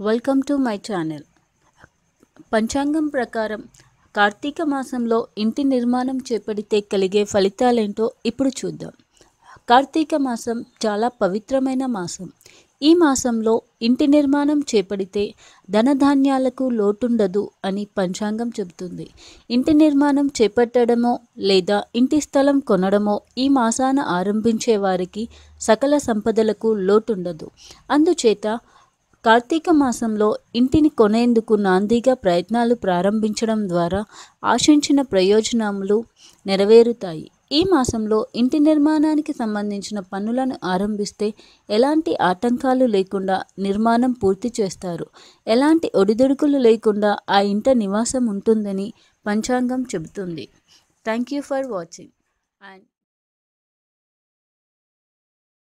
Welcome to my channel. పంచాంగం ప్రకారం కార్తీక మాసంలో ఇంటి నిర్మాణం చేపడితే కలిగే ఫలితాలేంటో ఇప్పుడు చూద్దాం. కార్తీక మాసం చాలా పవిత్రమైన మాసం. ఈ మాసంలో ఇంటి నిర్మాణం చేపడితే ధనధాన్యాలకు లోటుండదు అని పంచాంగం చెబుతుంది. ఇంటి నిర్మాణం చేపట్టడమో లేదా ఇంటి స్థలం కొనడమో ఈ మాసాన ఆరంభించే వారికి సకల సంపదలకు లోటుండదు. అందుచేత కార్తీక మాసంలో ఇంటిని కొనేందుకు నాందీగా ప్రయత్నాలు ప్రారంభించడం ద్వారా ఆశించిన ప్రయోజనములు నెరవేరుతాయి. ఈ మాసంలో ఇంటి నిర్మాణానికి సంబంధించిన పనులను ఆరంభిస్తే ఎలాంటి ఆటంకాలు లేకుండా నిర్మాణం పూర్తి చేస్తారు. ఎలాంటి ఒడిదుడుకులు లేకుండా ఆ ఇంట నివాసం ఉంటుందని పంచాంగం చెబుతుంది. Thank you for watching and